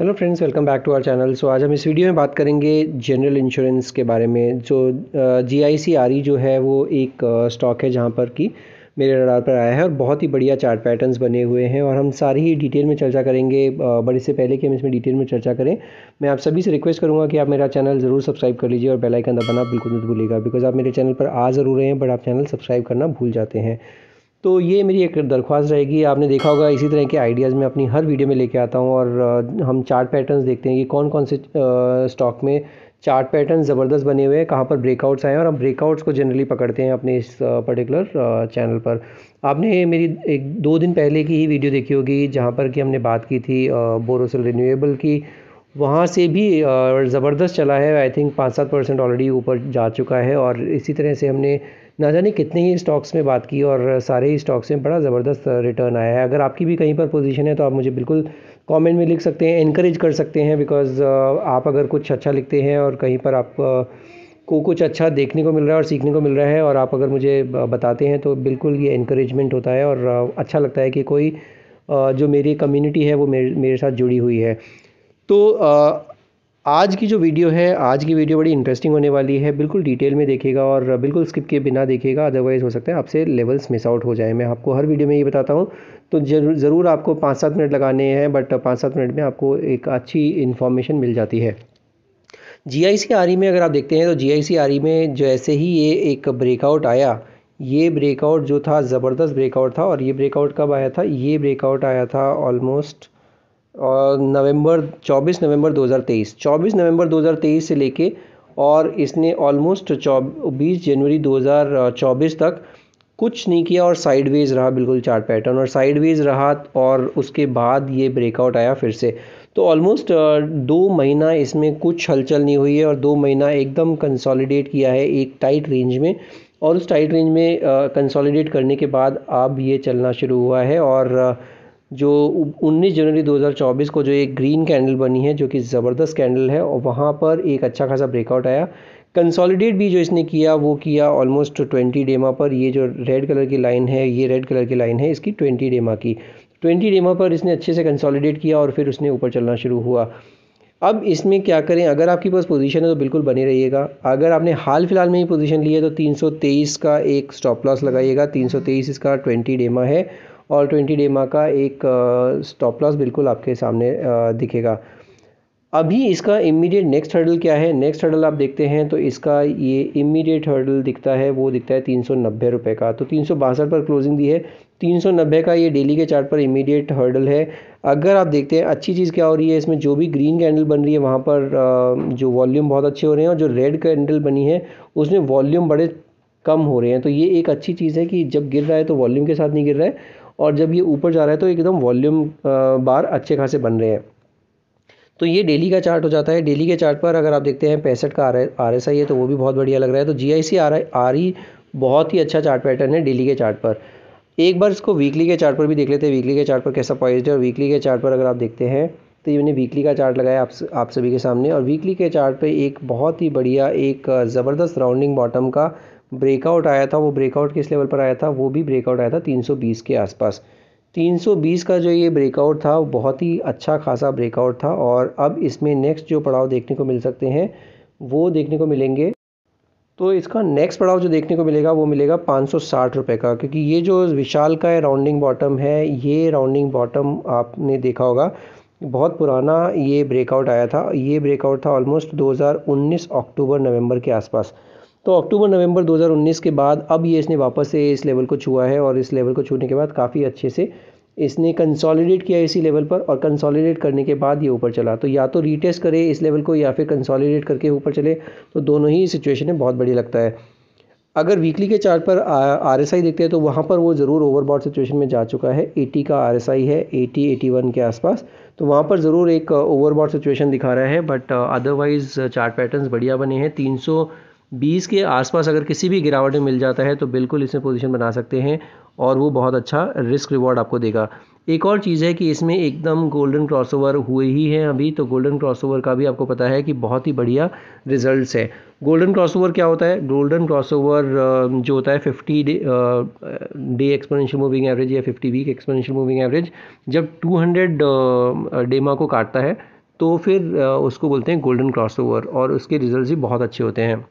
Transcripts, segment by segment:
Hello friends welcome back to our channel so आज हम इस वीडियो में बात करेंगे जनरल इंश्योरेंस के बारे में। जो जी आई सी आर ई जो है वो एक स्टॉक है जहाँ पर कि मेरे रडार पर आया है और बहुत ही बढ़िया चार्ट पैटर्न्स बने हुए हैं और हम सारी ही डिटेल में चर्चा करेंगे। बट इससे पहले कि हम इसमें डिटेल में चर्चा करें, मैं आप सभी से रिक्वेस्ट करूँगा कि आप मेरा चैनल ज़रूर सब्सक्राइब कर लीजिए और बेल आइकन दबाना बिल्कुल नहीं भूलिएगा। बिकॉज़ आप मेरे चैनल पर आ ज़रूर रहे हैं बट आप चैनल सब्सक्राइब करना भूल जाते हैं। तो ये मेरी एक दरख्वास्त रहेगी। आपने देखा होगा इसी तरह के आइडियाज़ मैं अपनी हर वीडियो में लेके आता हूँ और हम चार्ट पैटर्न्स देखते हैं। कि कौन कौन से स्टॉक में चार्ट पैटर्न ज़बरदस्त बने हुए हैं, कहाँ पर ब्रेकआउट्स आए हैं और हम ब्रेकआउट्स को जनरली पकड़ते हैं अपने इस पर्टिकुलर चैनल पर। आपने मेरी एक दो दिन पहले की ही वीडियो देखी होगी जहाँ पर कि हमने बात की थी बोरोसिल रिन्यूएबल की। वहाँ से भी ज़बरदस्त चला है। आई थिंक पाँच सात परसेंट ऑलरेडी ऊपर जा चुका है और इसी तरह से हमने ना जाने कितने ही स्टॉक्स में बात की और सारे ही स्टॉक्स में बड़ा ज़बरदस्त रिटर्न आया है। अगर आपकी भी कहीं पर पोजीशन है तो आप मुझे बिल्कुल कमेंट में लिख सकते हैं इनक्रेज कर सकते हैं बिकॉज़ आप अगर कुछ अच्छा लिखते हैं और कहीं पर आप को कुछ अच्छा देखने को मिल रहा है और सीखने को मिल रहा है और आप अगर मुझे बताते हैं तो बिल्कुल ये इनक्रेजमेंट होता है और अच्छा लगता है कि कोई जो मेरी कम्युनिटी है वो मेरे मेरे साथ जुड़ी हुई है। तो आज की जो वीडियो है, आज की वीडियो बड़ी इंटरेस्टिंग होने वाली है। बिल्कुल डिटेल में देखेगा और बिल्कुल स्किप के बिना देखेगा अदरवाइज़ हो सकता है आपसे लेवल्स मिस आउट हो जाए। मैं आपको हर वीडियो में ये बताता हूँ तो ज़रूर ज़रूर आपको पाँच सात मिनट लगाने हैं बट पाँच सात मिनट में आपको एक अच्छी इन्फॉर्मेशन मिल जाती है। जी आई सी आर में अगर आप देखते हैं तो जी आई सी आर में जैसे ही ये एक ब्रेकआउट आया, ये ब्रेकआउट जो था, ज़बरदस्त ब्रेकआउट था और ये ब्रेकआउट कब आया था? ये ब्रेकआउट आया था ऑलमोस्ट और नवंबर 24 नवंबर 2023 24 नवंबर 2023 से लेके और इसने ऑलमोस्ट बीस जनवरी 2024 तक कुछ नहीं किया और साइडवेज रहा बिल्कुल चार्ट पैटर्न और साइडवेज रहा और उसके बाद ये ब्रेकआउट आया फिर से। तो ऑलमोस्ट दो महीना इसमें कुछ हलचल नहीं हुई है और दो महीना एकदम कंसोलिडेट किया है एक टाइट रेंज में और उस टाइट रेंज में कंसोलिडेट करने के बाद अब ये चलना शुरू हुआ है और जो 19 जनवरी 2024 को जो एक ग्रीन कैंडल बनी है, जो कि ज़बरदस्त कैंडल है, और वहाँ पर एक अच्छा खासा ब्रेकआउट आया। कंसोलिडेट भी जो इसने किया, वो किया ऑलमोस्ट 20 डेमा पर। ये जो रेड कलर की लाइन है, ये रेड कलर की लाइन है, इसकी 20 डेमा की। 20 डेमा पर इसने अच्छे से कंसोलिडेट किया और फिर उसने ऊपर चलना शुरू हुआ। अब इसमें क्या करें? अगर आपके पास पोजीशन है तो बिल्कुल बने रहिएगा। अगर आपने हाल फ़िलहाल में ही पोजीशन ली है तो 323 का एक स्टॉप लॉस लगाइएगा। 323 इसका 20 डेमा है। और ट्वेंटी डेमा का एक स्टॉप लॉस बिल्कुल आपके सामने दिखेगा। अभी इसका इमीडिएट नेक्स्ट हर्डल क्या है? नेक्स्ट हर्डल आप देखते हैं तो इसका ये इमीडिएट हर्डल दिखता है, वो दिखता है तीन सौ नब्बे रुपये का। तो तीन सौ बासठ पर क्लोजिंग दी है। तीन सौ नब्बे का ये डेली के चार्ट पर इमीडिएट हर्डल है। अगर आप देखते हैं, अच्छी चीज़ क्या हो रही है? इसमें जो भी ग्रीन कैंडल बन रही है, वहाँ पर जो वॉल्यूम बहुत अच्छे हो रहे हैं और जो रेड कैंडल बनी है, उसमें वॉल्यूम बड़े कम हो रहे हैं। तो ये एक अच्छी चीज़ है कि जब गिर रहा है तो वॉल्यूम के साथ नहीं गिर रहा है। और जब ये ऊपर जा रहा है तो एकदम वॉल्यूम बार अच्छे खासे बन रहे हैं। तो ये डेली का चार्ट हो जाता है। डेली के चार्ट पर अगर आप देखते हैं, पैंसठ का आर एस आई है तो वो भी बहुत बढ़िया लग रहा है। तो जी I C are I R E बहुत ही अच्छा चार्ट पैटर्न है डेली के चार्ट पर। एक बार इसको वीकली के चार्ट पर भी देख लेते हैं। वीकली के चार्ट पर कैसा पॉइंट है और वीकली के चार्ट पर अगर आप देखते हैं तो ये मैंने वीकली का चार्ट लगाया आप आप सभी के सामने। और वीकली के चार्ट पे एक बहुत ही बढ़िया, एक ज़बरदस्त राउंडिंग बॉटम का ब्रेकआउट आया था, वो ब्रेकआउट किस लेवल पर आया था, वो भी ब्रेकआउट आया था 320 के आसपास। 320 का जो ये ब्रेकआउट था बहुत ही अच्छा खासा ब्रेकआउट था और अब इसमें नेक्स्ट जो पड़ाव देखने को मिल सकते हैं, वो देखने को मिलेंगे। तो इसका नेक्स्ट पड़ाव जो देखने को मिलेगा, वो मिलेगा पाँच सौ रुपये का, क्योंकि ये जो विशाल का राउंडिंग बॉटम है, ये राउंडिंग बॉटम आपने देखा होगा, बहुत पुराना ये ब्रेकआउट आया था। ये ब्रेकआउट था ऑलमोस्ट 2019 अक्टूबर नवंबर के आसपास। तो अक्टूबर, नवंबर 2019 के बाद अब ये इसने वापस से इस लेवल को छुआ है और इस लेवल को छूने के बाद काफ़ी अच्छे से इसने कंसोलिडेट किया इसी लेवल पर और कंसोलिडेट करने के बाद ये ऊपर चला। तो या तो रीटेस्ट करे इस लेवल को या फिर कंसोलिडेट करके ऊपर चले तो दोनों ही सिचुएशन में बहुत बढ़िया लगता है। अगर वीकली के चार्ट पर आर एस आई देखते हैं तो वहाँ पर वो ज़रूर ओवरबॉट सिचुएशन में जा चुका है। 80 का आर एस आई है 80 81 के आसपास। तो वहाँ पर ज़रूर एक ओवरबॉट सिचुएशन दिखा रहा है बट अदरवाइज़ चार्ट पैटर्न्स बढ़िया बने हैं। 300 बीस के आसपास अगर किसी भी गिरावट में मिल जाता है तो बिल्कुल इसमें पोजीशन बना सकते हैं और वो बहुत अच्छा रिस्क रिवॉर्ड आपको देगा। एक और चीज़ है कि इसमें एकदम गोल्डन क्रॉसओवर हुए ही हैं अभी तो गोल्डन क्रॉसओवर का भी आपको पता है कि बहुत ही बढ़िया रिजल्ट्स है। गोल्डन क्रॉसओवर क्या होता है? गोल्डन क्रॉसओवर जो होता है fifty day day exponential moving average या fifty week exponential moving average जब टू हंड्रेड डेमा को काटता है तो फिर उसको बोलते हैं गोल्डन क्रॉस ओवर और उसके रिज़ल्ट भी बहुत अच्छे होते हैं।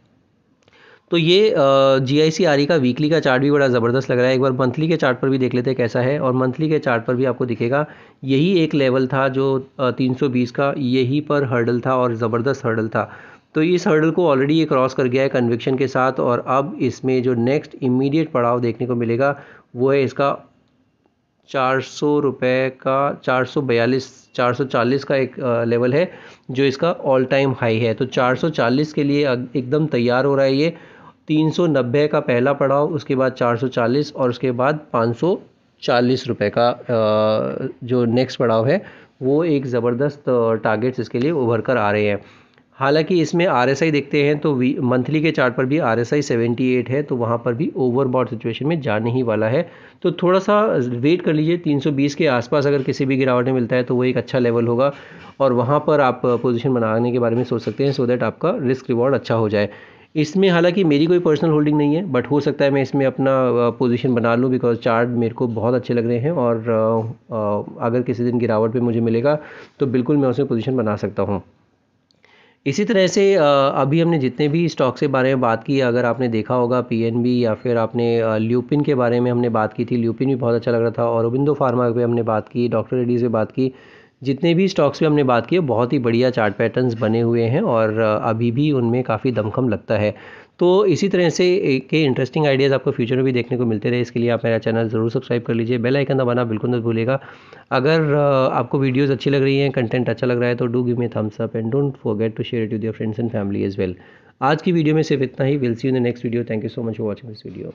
तो ये जी आई सी आर का वीकली का चार्ट भी बड़ा ज़बरदस्त लग रहा है। एक बार मंथली के चार्ट पर भी देख लेते हैं कैसा है और मंथली के चार्ट पर भी आपको दिखेगा। यही एक लेवल था जो तीन सौ बीस का, यही पर हर्डल था और ज़बरदस्त हर्डल था। तो इस हर्डल को ऑलरेडी ये क्रॉस कर गया है कन्विक्शन के साथ और अब इसमें जो नेक्स्ट इमीडिएट पड़ाव देखने को मिलेगा, वो है इसका चार सौ रुपये का, चार सौ बयालीस, चार सौ चालीस का एक लेवल है, जो इसका ऑल टाइम हाई है। तो चार सौ चालीस के लिए एकदम तैयार हो रहा है ये तीन सौ नब्बे का पहला पड़ाव, उसके बाद चार सौ चालीस और उसके बाद पाँच सौ चालीस रुपये का जो नेक्स्ट पड़ाव है, वो एक ज़बरदस्त टारगेट्स इसके लिए उभर कर आ रहे हैं। हालाँकि इसमें आरएसआई देखते हैं तो मंथली के चार्ट पर भी आर एस है तो वहाँ पर भी ओवरबॉट सिचुएशन में जाने ही वाला है। तो थोड़ा सा वेट कर लीजिए 320 के आसपास अगर किसी भी गिरावट में मिलता है तो वो एक अच्छा लेवल होगा और वहाँ पर आप पोजीशन बनाने के बारे में सोच सकते हैं सो दैट आपका रिस्क रिवॉर्ड अच्छा हो जाए। इसमें हालाँकि मेरी कोई पर्सनल होल्डिंग नहीं है बट हो सकता है मैं इसमें अपना पोजीशन बना लूँ बिकॉज़ चार्ट मेरे को बहुत अच्छे लग रहे हैं और अगर किसी दिन गिरावट पे मुझे मिलेगा तो बिल्कुल मैं उसमें पोजीशन बना सकता हूँ। इसी तरह से अभी हमने जितने भी स्टॉक के बारे में बात की, अगर आपने देखा होगा पीएनबी या फिर आपने ल्यूपिन के बारे में हमने बात की थी ल्यूपिन भी बहुत अच्छा लग रहा था और अरविंदो फार्मा पे हमने बात की डॉक्टर रेड्डीज़ पे बात की जितने भी स्टॉक्स पे हमने बात की है बहुत ही बढ़िया चार्ट पैटर्न्स बने हुए हैं और अभी भी उनमें काफ़ी दमखम लगता है। तो इसी तरह से के इंटरेस्टिंग आइडियाज़ आपको फ्यूचर में भी देखने को मिलते रहे, इसके लिए आप मेरा चैनल ज़रूर सब्सक्राइब कर लीजिए। बेल आइकन दबाना बिल्कुल मत भूलेगा अगर आपको वीडियोज़ अच्छी लग रही हैं कंटेंट अच्छा लग रहा है तो do give me thumbs up and don't forget to share it with your friends and family as well आज की वीडियो में सिर्फ़ इतना ही। Will see in the next video thank you so much for watching this video